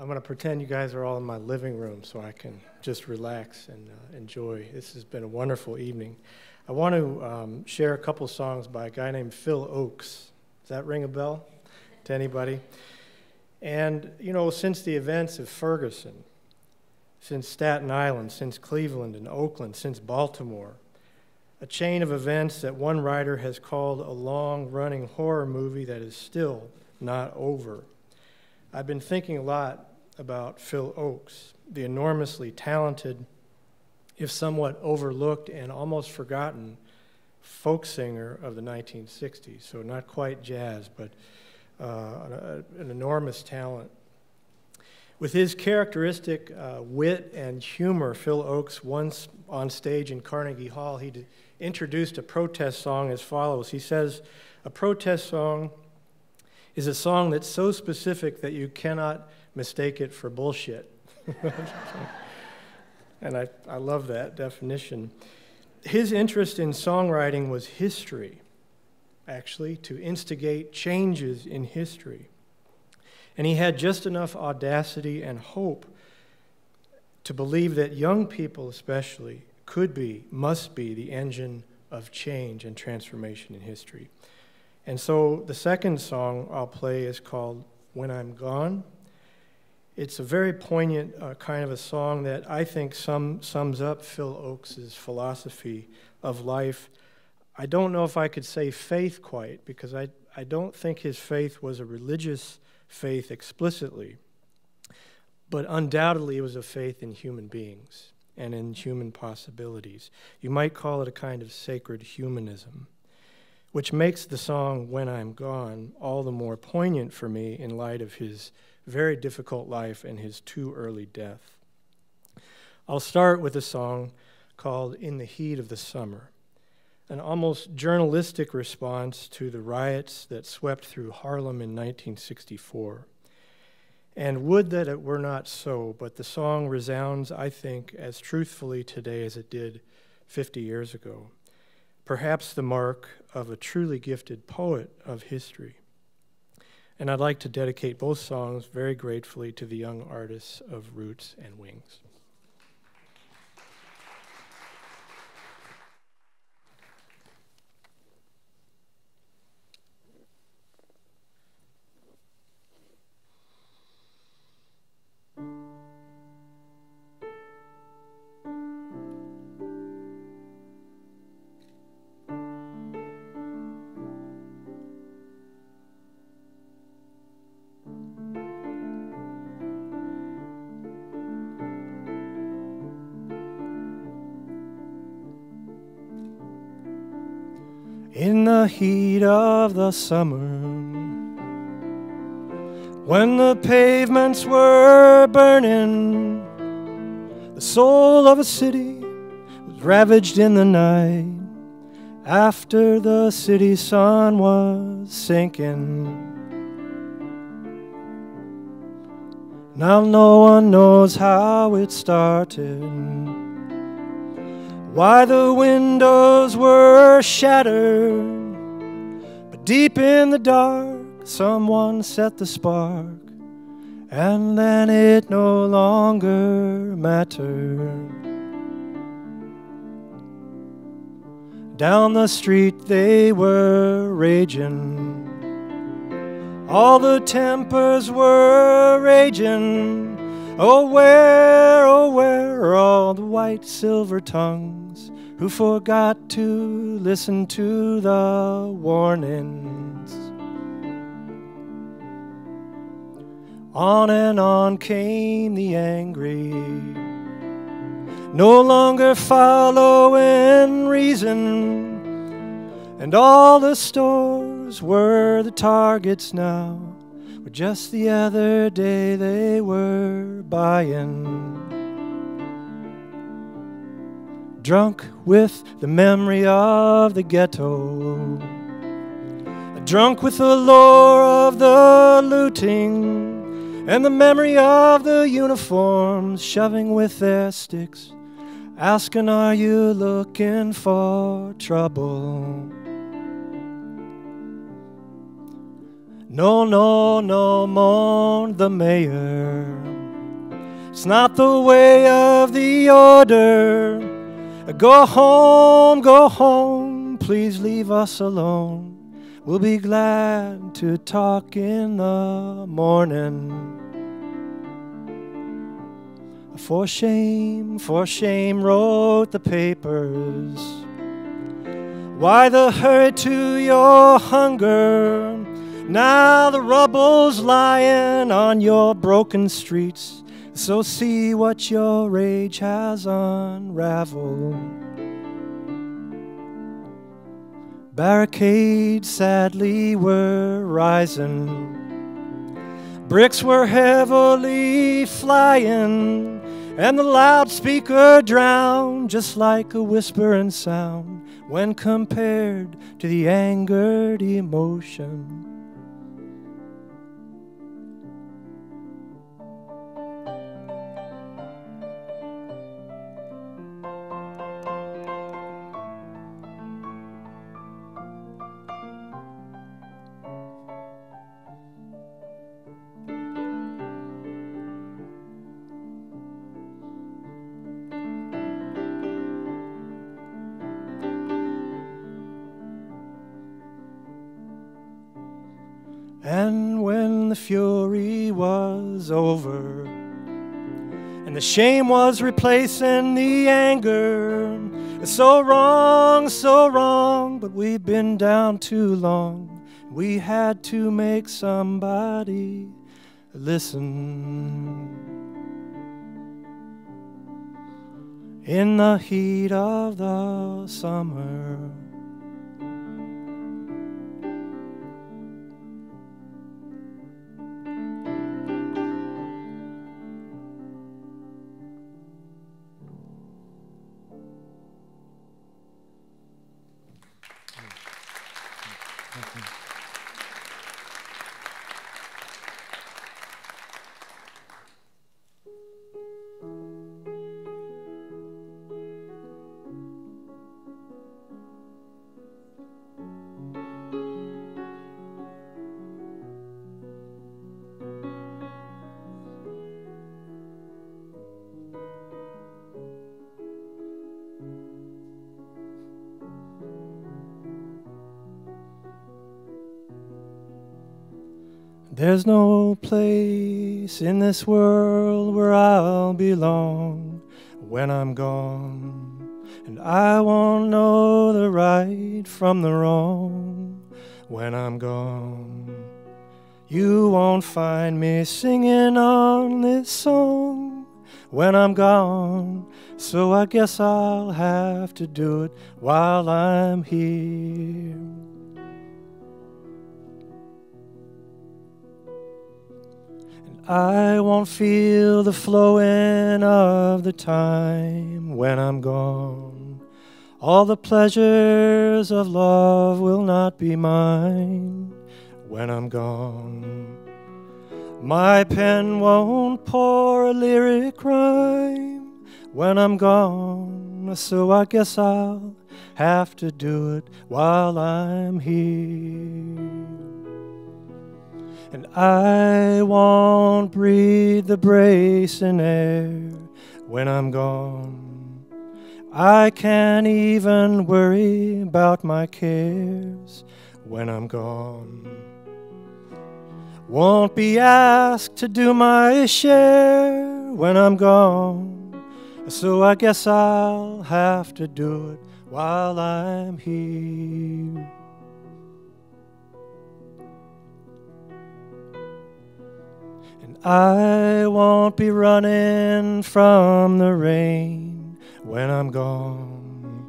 I'm going to pretend you guys are all in my living room so I can just relax and uh, enjoy. This has been a wonderful evening. I want to um, share a couple songs by a guy named Phil Ochs. Does that ring a bell to anybody? And, you know, since the events of Ferguson, since Staten Island, since Cleveland and Oakland, since Baltimore, a chain of events that one writer has called a long running horror movie that is still not over. I've been thinking a lot about Phil Ochs, the enormously talented, if somewhat overlooked and almost forgotten folk singer of the 1960s. So, not quite jazz, but uh, an enormous talent. With his characteristic uh, wit and humor, Phil Ochs once on stage in Carnegie Hall, he introduced a protest song as follows. He says, A protest song is a song that's so specific that you cannot mistake it for bullshit. and I, I love that definition. His interest in songwriting was history, actually, to instigate changes in history. And he had just enough audacity and hope to believe that young people, especially, could be, must be the engine of change and transformation in history. And so the second song I'll play is called When I'm Gone. It's a very poignant uh, kind of a song that I think sum, sums up Phil Ochs' philosophy of life. I don't know if I could say faith quite, because I, I don't think his faith was a religious faith explicitly, but undoubtedly it was a faith in human beings and in human possibilities. You might call it a kind of sacred humanism, which makes the song When I'm Gone all the more poignant for me in light of his very difficult life and his too early death. I'll start with a song called In the Heat of the Summer, an almost journalistic response to the riots that swept through Harlem in 1964. And would that it were not so, but the song resounds, I think, as truthfully today as it did 50 years ago. Perhaps the mark of a truly gifted poet of history. And I'd like to dedicate both songs very gratefully to the young artists of Roots and Wings. The heat of the summer. When the pavements were burning, the soul of a city was ravaged in the night after the city sun was sinking. Now no one knows how it started why the windows were shattered. Deep in the dark, someone set the spark, and then it no longer mattered. Down the street they were raging. All the tempers were raging. Oh, where, oh, where white silver tongues who forgot to listen to the warnings? On and on came the angry, no longer following reason, and all the stores were the targets now but just the other day they were buying. Drunk with the memory of the ghetto. Drunk with the lore of the looting and the memory of the uniforms shoving with their sticks, asking, Are you looking for trouble? No, no, no, moaned the mayor. It's not the way of the order. Go home, go home, please leave us alone. We'll be glad to talk in the morning. For shame, for shame, wrote the papers. Why the hurry to your hunger? Now the rubble's lying on your broken streets. So see what your rage has unraveled. Barricades sadly were rising. Bricks were heavily flying, and the loudspeaker drowned just like a whispering sound when compared to the angered emotion. And when the fury was over, and the shame was replacing the anger, it's so wrong, so wrong, but we've been down too long. We had to make somebody listen. In the heat of the summer. There's no place in this world where I'll belong when I'm gone. And I won't know the right from the wrong when I'm gone. You won't find me singing on this song when I'm gone. So I guess I'll have to do it while I'm here. I won't feel the flowing of the time when I'm gone. All the pleasures of love will not be mine when I'm gone. My pen won't pour a lyric rhyme when I'm gone, so I guess I'll have to do it while I'm here. And I won't breathe the bracing air when I'm gone. I can't even worry about my cares when I'm gone. Won't be asked to do my share when I'm gone. So I guess I'll have to do it while I'm here. I won't be running from the rain when I'm gone.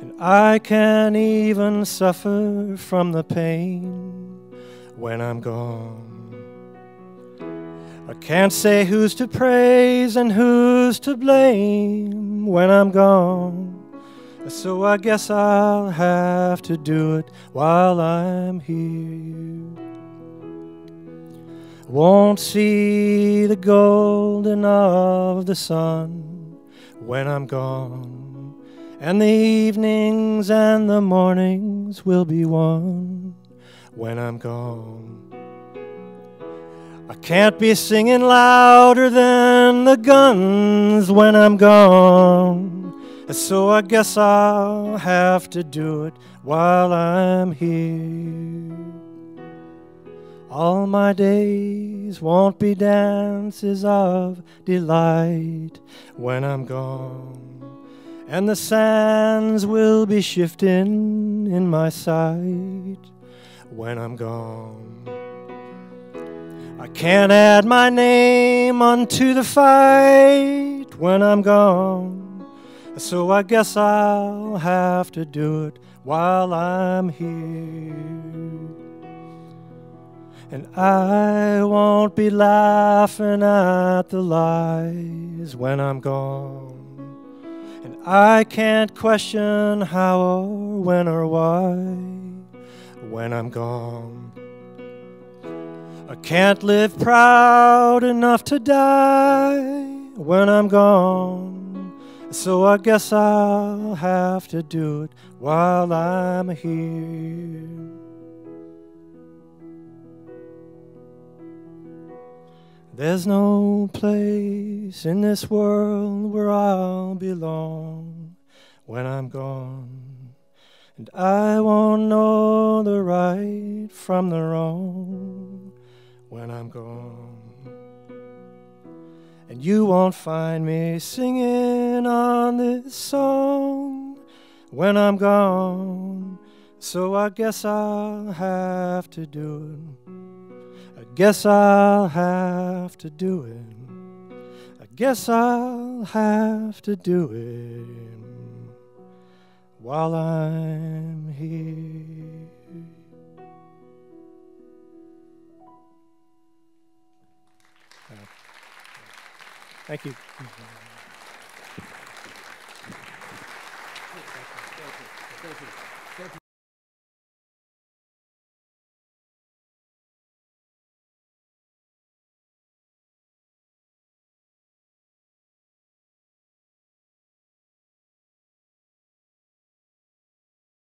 And I can't even suffer from the pain when I'm gone. I can't say who's to praise and who's to blame when I'm gone. So I guess I'll have to do it while I'm here won't see the golden of the sun when I'm gone, and the evenings and the mornings will be one when I'm gone. I can't be singing louder than the guns when I'm gone. So I guess I'll have to do it while I'm here. All my days won't be dances of delight when I'm gone, and the sands will be shifting in my sight when I'm gone. I can't add my name unto the fight when I'm gone, so I guess I'll have to do it while I'm here. And I won't be laughing at the lies when I'm gone. And I can't question how or when or why when I'm gone. I can't live proud enough to die when I'm gone. So I guess I'll have to do it while I'm here. There's no place in this world where I'll belong when I'm gone. And I won't know the right from the wrong when I'm gone. And you won't find me singing on this song when I'm gone. So I guess I'll have to do it I guess I'll have to do it. I guess I'll have to do it while I'm here.